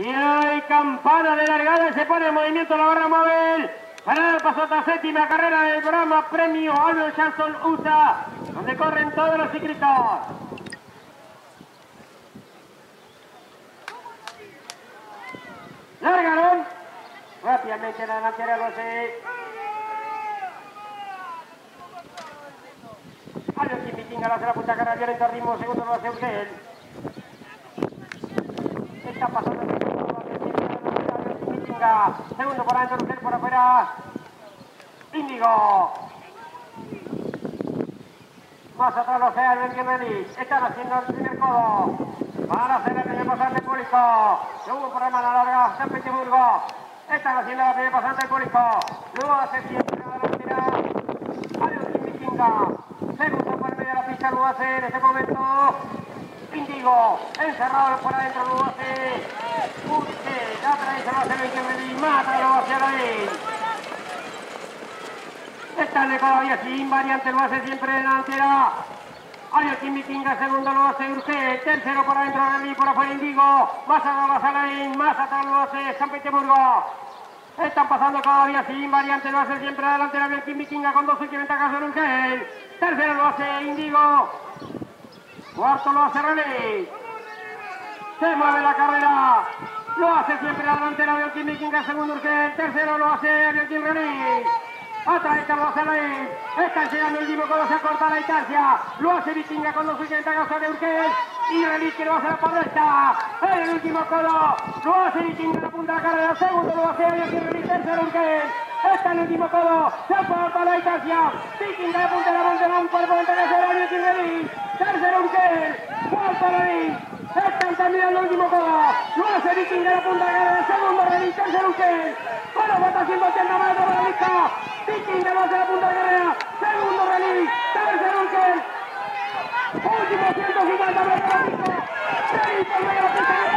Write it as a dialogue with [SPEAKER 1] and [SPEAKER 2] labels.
[SPEAKER 1] Y hay campana de largada se pone en movimiento la barra móvil. Para dar paso la séptima carrera del programa Premio Aldo Jackson USA, donde corren todos los ciclistas. Largaron. Rápidamente la delantera lo hace. Aldo Chimitinga lo hace la punta carrera violenta ritmo, segundo lo hace usted. Está pasando el segundo, lo hace Aldo Segundo por adentro, Urgel por afuera. Índigo. Más atrás lo hace Alben Guerreri. Están haciendo el primer codo. Van a hacer el primer pasante público. Luego por la mano larga, San Petersburgo. Están haciendo la primera pasante público. Luego hace siempre la delantera. Adiós, Chimitinga. Segundo por medio de la pista, lo hace en este momento. Índigo, encerrado por adentro, lo hace. Urge, la trae, lo hace Alben Guerreri. Mata, lo hace Alain. Está todavía sin variante, lo hace siempre delantera. Ariel Chimitinga, segundo lo hace Urgel, tercero por adentro Rally, por afuera Indigo, más atrás va Salaín, más atrás lo hace San Petersburgo. Están pasando todavía sin variante, lo hace siempre adelante Ariel Chimitinga con dos y ventaja sobre Urgel. Tercero lo hace Indigo. Cuarto lo hace Rally. Se mueve la carrera. Lo hace siempre adelante Ariel Chimitinga, segundo Urgel. Tercero lo hace Ariel Rally. Atrás está Rosalén. Está llegando el último codo, se acorta la distancia. Lo hace Vikinga con los siguientes gastos de Urgel. Y Relis que lo hace la podesta. En el último codo. Lo hace Vikinga la punta de la carrera. Segundo lo hace Ariel Relis. Tercero Urgel. Está en el último codo. Se acorta la distancia. Vikinga de punta de la montaña. Un cuerpo de tercero Ariel Relis. Tercero Juan Paladín. Están terminando el último hace Viking de la punta de. Segundo Redín, tercero Uchen. Con los votos 180 más de pues la lista. De la punta de carrera. Segundo Redín, tercero Uchen. Último 150 más de la lista. Medio